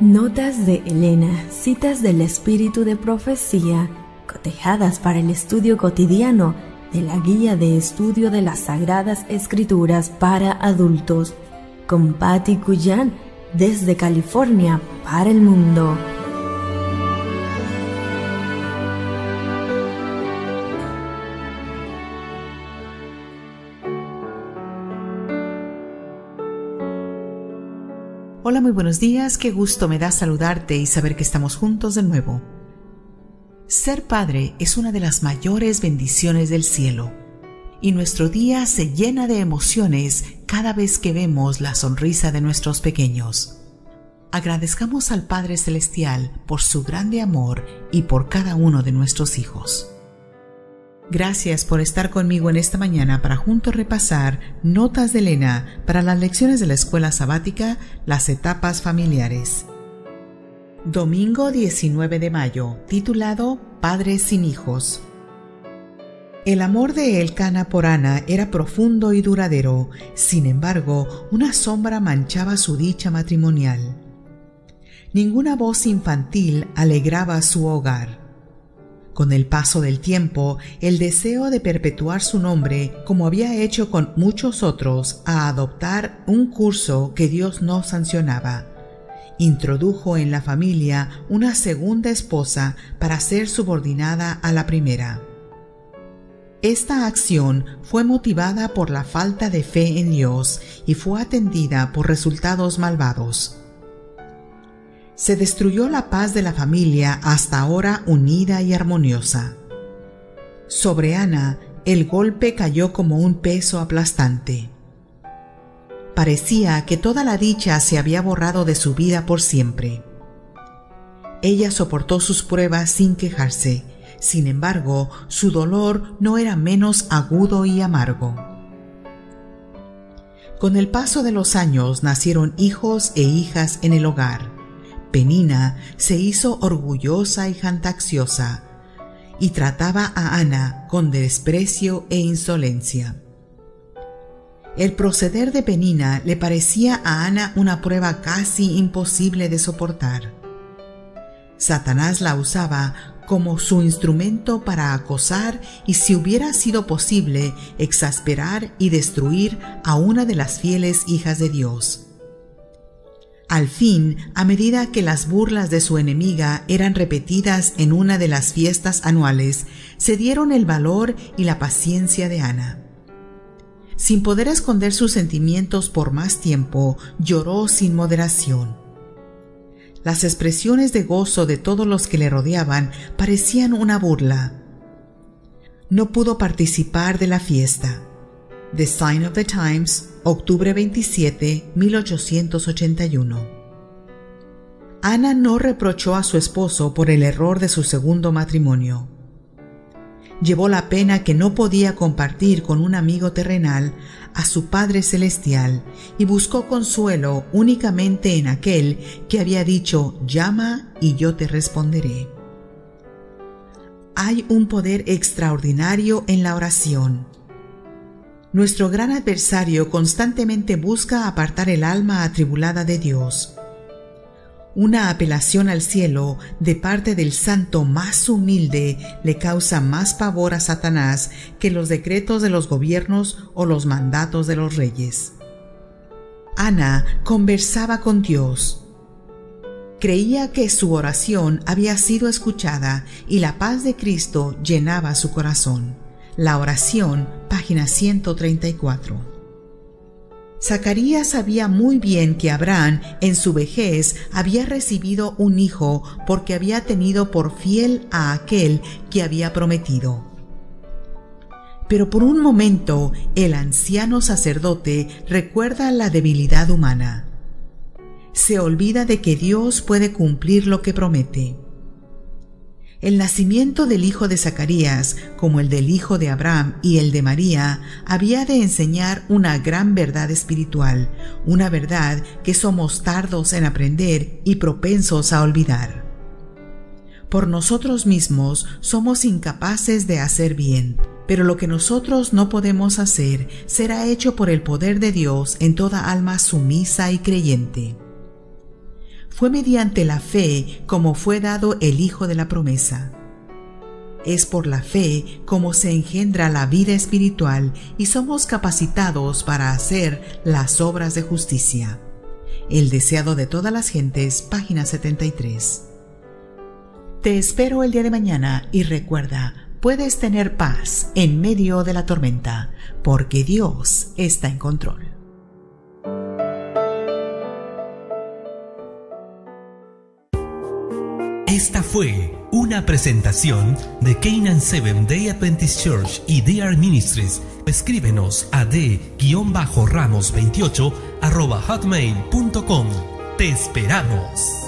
Notas de Elena, citas del espíritu de profecía, cotejadas para el estudio cotidiano de la guía de estudio de las Sagradas Escrituras para adultos, con Patty Cuyan desde California para el mundo. Hola, muy buenos días, qué gusto me da saludarte y saber que estamos juntos de nuevo. Ser padre es una de las mayores bendiciones del cielo y nuestro día se llena de emociones cada vez que vemos la sonrisa de nuestros pequeños. Agradezcamos al Padre Celestial por su grande amor y por cada uno de nuestros hijos. Gracias por estar conmigo en esta mañana para juntos repasar Notas de Elena para las lecciones de la escuela sabática Las etapas familiares. Domingo 19 de mayo, titulado Padres sin hijos. El amor de Elcana por Ana era profundo y duradero, sin embargo, una sombra manchaba su dicha matrimonial. Ninguna voz infantil alegraba su hogar. Con el paso del tiempo, el deseo de perpetuar su nombre, como había hecho con muchos otros, a adoptar un curso que Dios no sancionaba, introdujo en la familia una segunda esposa para ser subordinada a la primera. Esta acción fue motivada por la falta de fe en Dios y fue atendida por resultados malvados se destruyó la paz de la familia hasta ahora unida y armoniosa. Sobre Ana el golpe cayó como un peso aplastante. Parecía que toda la dicha se había borrado de su vida por siempre. Ella soportó sus pruebas sin quejarse, sin embargo, su dolor no era menos agudo y amargo. Con el paso de los años nacieron hijos e hijas en el hogar Penina se hizo orgullosa y jantacciosa y trataba a Ana con desprecio e insolencia. El proceder de Penina le parecía a Ana una prueba casi imposible de soportar. Satanás la usaba como su instrumento para acosar y si hubiera sido posible exasperar y destruir a una de las fieles hijas de Dios. Al fin, a medida que las burlas de su enemiga eran repetidas en una de las fiestas anuales, se dieron el valor y la paciencia de Ana. Sin poder esconder sus sentimientos por más tiempo, lloró sin moderación. Las expresiones de gozo de todos los que le rodeaban parecían una burla. No pudo participar de la fiesta. The Sign of the Times, octubre 27, 1881. Ana no reprochó a su esposo por el error de su segundo matrimonio. Llevó la pena que no podía compartir con un amigo terrenal a su Padre Celestial y buscó consuelo únicamente en aquel que había dicho, llama y yo te responderé. Hay un poder extraordinario en la oración nuestro gran adversario constantemente busca apartar el alma atribulada de Dios. Una apelación al cielo de parte del santo más humilde le causa más pavor a Satanás que los decretos de los gobiernos o los mandatos de los reyes. Ana conversaba con Dios. Creía que su oración había sido escuchada y la paz de Cristo llenaba su corazón. La oración, página 134. Zacarías sabía muy bien que Abraham en su vejez había recibido un hijo porque había tenido por fiel a aquel que había prometido. Pero por un momento el anciano sacerdote recuerda la debilidad humana. Se olvida de que Dios puede cumplir lo que promete. El nacimiento del hijo de Zacarías, como el del hijo de Abraham y el de María, había de enseñar una gran verdad espiritual, una verdad que somos tardos en aprender y propensos a olvidar. Por nosotros mismos somos incapaces de hacer bien, pero lo que nosotros no podemos hacer será hecho por el poder de Dios en toda alma sumisa y creyente. Fue mediante la fe como fue dado el Hijo de la promesa. Es por la fe como se engendra la vida espiritual y somos capacitados para hacer las obras de justicia. El deseado de todas las gentes, página 73. Te espero el día de mañana y recuerda, puedes tener paz en medio de la tormenta, porque Dios está en control. Esta fue una presentación de Canaan Seven Day Adventist Church y DR Ministries. Escríbenos a d-ramos28 hotmail.com. Te esperamos.